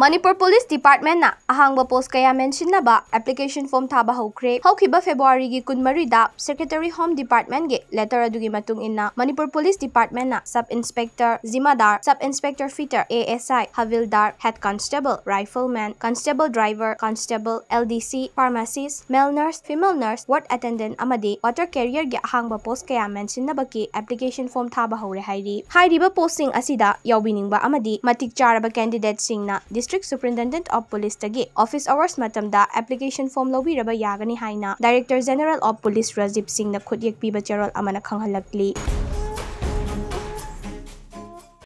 Manipur police department अहांग post कया mention application form थाबे फेब्रुवारी कुनमरीद सेक्रेटरी होम डिपार्टमेंट के letter Manipur police department sub inspector जिमादार sub inspector fitter A S I हविलदार head constable rifleman constable driver constable L D C pharmacist male nurse female nurse ward attendant water carrier के अहांग post कया mention की application form थाबे posting posting यौनिंग चाब candidate district district superintendent of ꯄꯨꯂꯤꯁꯇꯒꯤ office ꯑꯋꯥꯔꯁ ꯃꯇꯝꯗ application form ꯂꯧꯕꯤꯔꯕ ꯌꯥꯒꯅꯤ ꯍꯥꯏꯅ director general of police Rajiv ꯁꯤꯡꯅ ꯈꯨꯠꯌꯦꯛ ꯄꯤꯕ ꯆꯦꯔꯣꯜ ꯑꯃꯅ ꯈꯪꯍꯜꯂꯛꯂꯤ